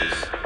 Please.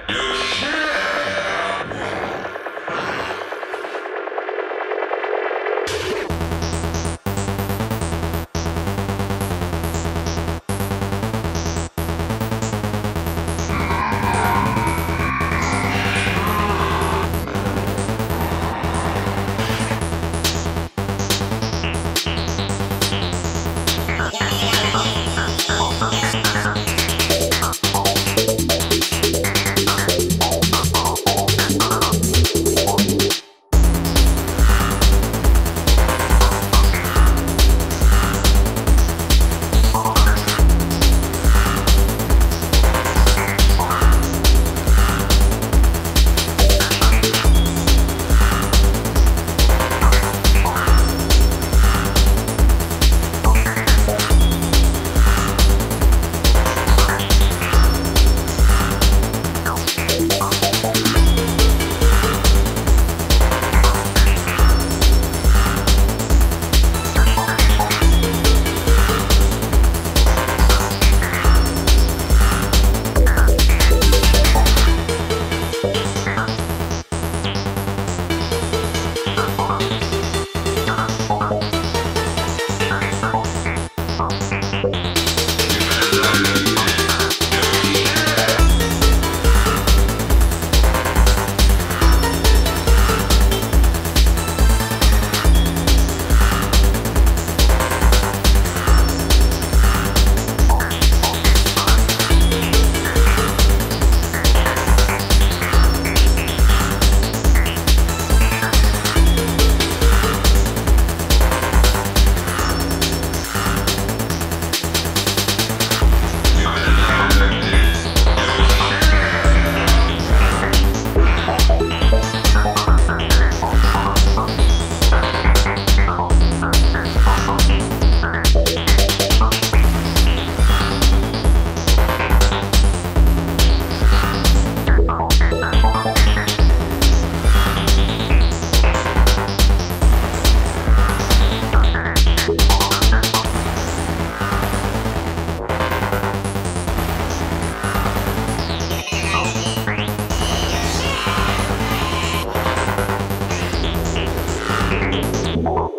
あ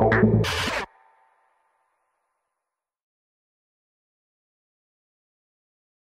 ら。